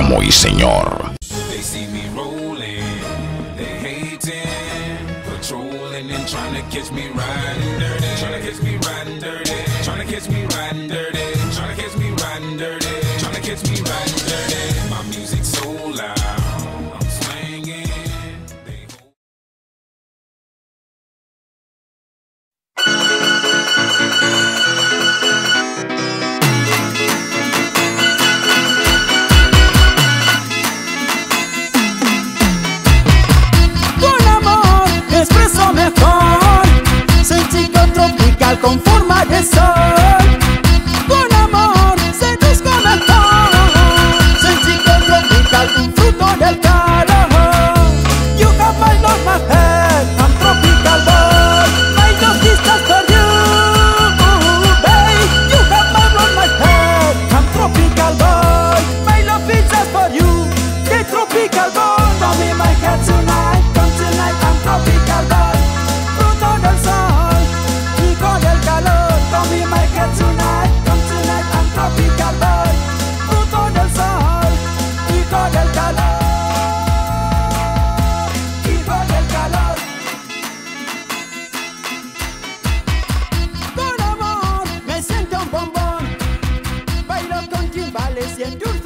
amo y señor. They see me rolling, they hating, patrolling and trying to catch me riding dirty. Trying to catch me riding dirty. Trying to catch me riding dirty. Trying to catch me riding dirty. trying to catch me riding dirty, tropical con forma de sol Con amor chico tropical, un fruto del calor. You have my love, my head, I'm tropical boy My love you, I'm tropical you, tropical boy my tonight, amor me